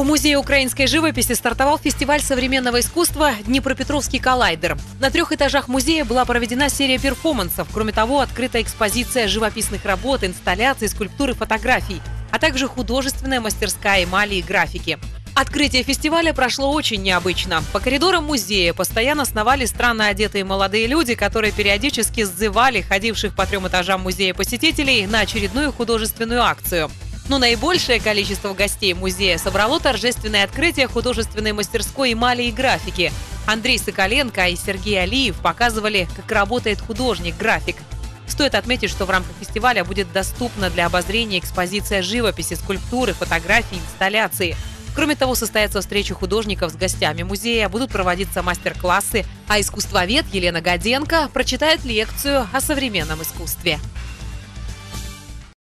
В Музее украинской живописи стартовал фестиваль современного искусства «Днепропетровский коллайдер». На трех этажах музея была проведена серия перформансов. Кроме того, открыта экспозиция живописных работ, инсталляций, скульптур и фотографий, а также художественная мастерская эмали и графики. Открытие фестиваля прошло очень необычно. По коридорам музея постоянно сновали странно одетые молодые люди, которые периодически сзывали ходивших по трем этажам музея посетителей на очередную художественную акцию. Но наибольшее количество гостей музея собрало торжественное открытие художественной мастерской эмали и графики. Андрей Соколенко и Сергей Алиев показывали, как работает художник-график. Стоит отметить, что в рамках фестиваля будет доступна для обозрения экспозиция живописи, скульптуры, фотографий, инсталляции – Кроме того, состоятся встречи художников с гостями музея, будут проводиться мастер-классы, а искусствовед Елена Годенко прочитает лекцию о современном искусстве.